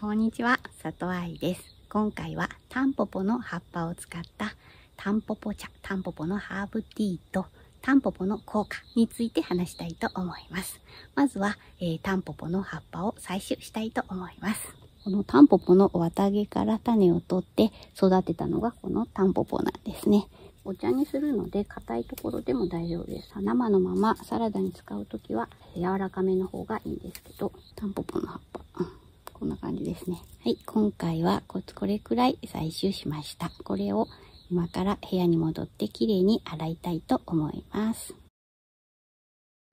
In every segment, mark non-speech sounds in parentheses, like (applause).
こんにちは、里愛です。今回はタンポポの葉っぱを使ったタンポポ茶、タンポポのハーブティーとタンポポの効果について話したいと思います。まずは、えー、タンポポの葉っぱを採取したいと思います。このタンポポの綿毛から種を取って育てたのがこのタンポポなんですね。お茶にするので硬いところでも大丈夫です。生のままサラダに使うときは柔らかめの方がいいんですけど、タンポポの葉っぱ、こんな感じですね。はい、今回はこれくらい採集しました。これを今から部屋に戻ってきれいに洗いたいと思います。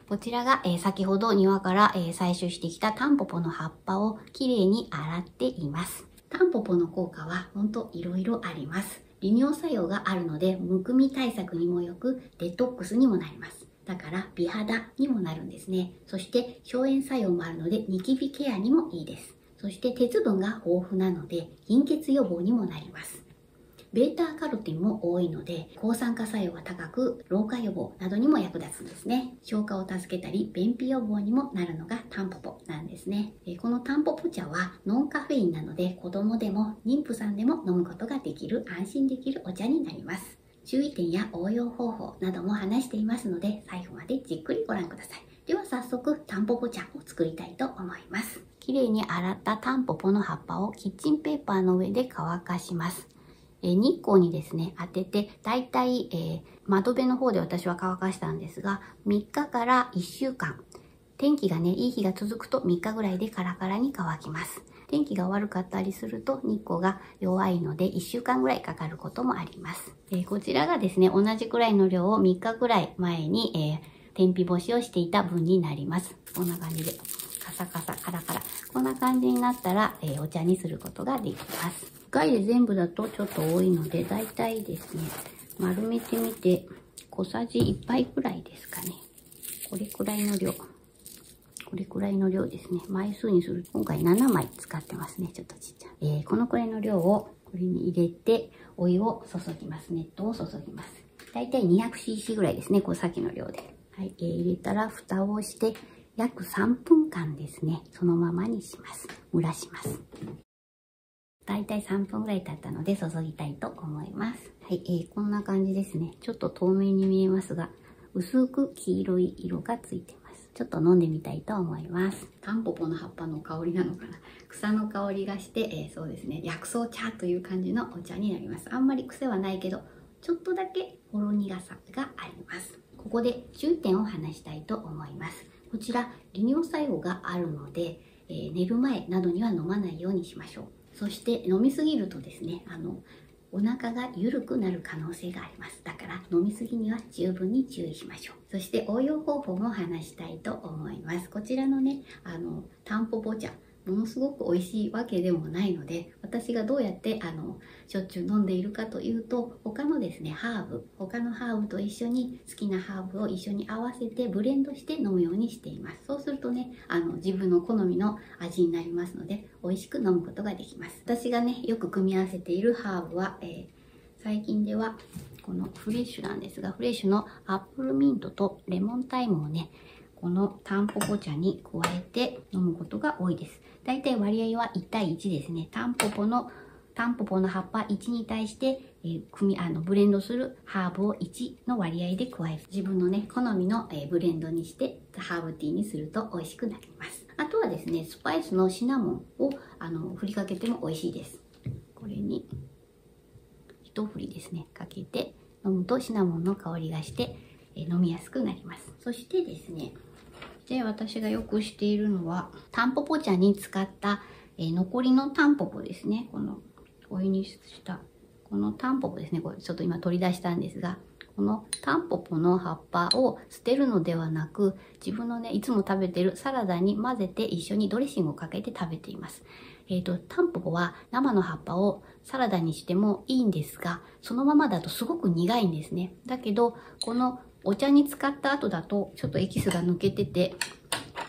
こちらが、えー、先ほど庭から、えー、採集してきたタンポポの葉っぱをきれいに洗っています。タンポポの効果はほんといろいろあります。利尿作用があるので、むくみ対策にもよく、デトックスにもなります。だから美肌にもなるんですね。そして消炎作用もあるのでニキビケアにもいいです。そして鉄分が豊富なので貧血予防にもなります。ベータカロテンも多いので抗酸化作用が高く老化予防などにも役立つんですね。消化を助けたり便秘予防にもなるのがタンポポなんですね。このタンポポ茶はノンカフェインなので子供でも妊婦さんでも飲むことができる安心できるお茶になります。注意点や応用方法なども話していますので最後までじっくりご覧ください。では早速タンポポ茶を作りたいと思います。きれいに洗ったタンポポの葉っぱをキッチンペーパーの上で乾かします。え、日光にですね、当てて、だいたい、えー、窓辺の方で私は乾かしたんですが、3日から1週間、天気がね、いい日が続くと3日ぐらいでカラカラに乾きます。天気が悪かったりすると日光が弱いので1週間ぐらいかかることもあります。えー、こちらがですね、同じくらいの量を3日ぐらい前に、えー、天日干しをしていた分になります。こんな感じで。カサカサ、カラカラ。こんな感じになったら、えー、お茶にすることができます。1回で全部だとちょっと多いので、だいたいですね、丸めてみて、小さじ1杯くらいですかね。これくらいの量。これくらいの量ですね。枚数にすると、今回7枚使ってますね。ちょっとちっちゃい。えー、このくらいの量をこれに入れて、お湯を注ぎます。熱湯を注ぎます。だいたい 200cc ぐらいですね。こうさっきの量で。はい、えー、入れたら蓋をして、約3分間ですね、そのままにします。蒸らします。だいたい3分ぐらい経ったので注ぎたいと思います。はい、えー、こんな感じですね。ちょっと透明に見えますが、薄く黄色い色がついてます。ちょっと飲んでみたいと思います。タンポポの葉っぱの香りなのかな (laughs) 草の香りがして、えー、そうですね、薬草茶という感じのお茶になります。あんまり癖はないけど、ちょっとだけほろ苦さがあります。ここで注意点を話したいと思います。こちら利尿作用があるので、えー、寝る前などには飲まないようにしましょう。そして飲みすぎるとですねあのお腹が緩くなる可能性があります。だから飲みすぎには十分に注意しましょう。そして応用方法も話したいと思います。こちらのねあのタンポポ茶ものすごく美味しいわけでもないので私がどうやってあのしょっちゅう飲んでいるかというと他のですねハーブ他のハーブと一緒に好きなハーブを一緒に合わせてブレンドして飲むようにしています。そうするとねあの自分の好みの味になりますので美味しく飲むことができます。私がねよく組み合わせているハーブは、えー、最近ではこのフレッシュなんですがフレッシュのアップルミントとレモンタイムをねこのタンポポ茶に加えて飲むことが多いです。だいたい割合は1対1ですね。タンポポの、タンポポの葉っぱ1に対して、えー、組あのブレンドするハーブを1の割合で加える。自分のね、好みの、えー、ブレンドにしてハーブティーにすると美味しくなります。あとはですね、スパイスのシナモンをあの振りかけても美味しいです。これに一振りですね、かけて飲むとシナモンの香りがして、飲みやすくなります。そしてですね、で、私がよくしているのは、タンポポ茶に使った、えー、残りのタンポポですね。この、お湯にした、このタンポポですね。これちょっと今取り出したんですが、このタンポポの葉っぱを捨てるのではなく、自分のね、いつも食べてるサラダに混ぜて一緒にドレッシングをかけて食べています。え、ー、と、タンポポは生の葉っぱをサラダにしてもいいんですが、そのままだとすごく苦いんですね。だけど、このお茶に使った後だとちょっとエキスが抜けてて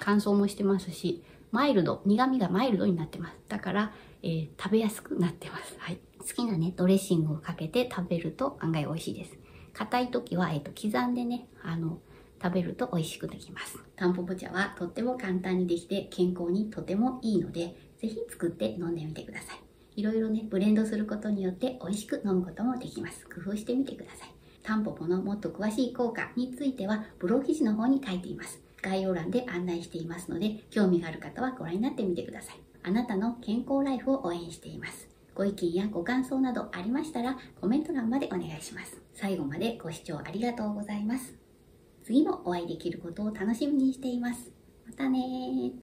乾燥もしてますしマイルド苦味がマイルドになってますだから、えー、食べやすくなってます、はい、好きなねドレッシングをかけて食べると案外美味しいです硬い時は、えーと、刻んでねあの食べると美味しくできますタンポポ茶はとっても簡単にできて健康にとてもいいのでぜひ作って飲んでみてください。いろいろね、ブレンドすることによって美味しく飲むこともできます。工夫してみてください。タンポポのもっと詳しい効果については、ブログ記事の方に書いています。概要欄で案内していますので、興味がある方はご覧になってみてください。あなたの健康ライフを応援しています。ご意見やご感想などありましたら、コメント欄までお願いします。最後までご視聴ありがとうございます。次もお会いできることを楽しみにしています。またね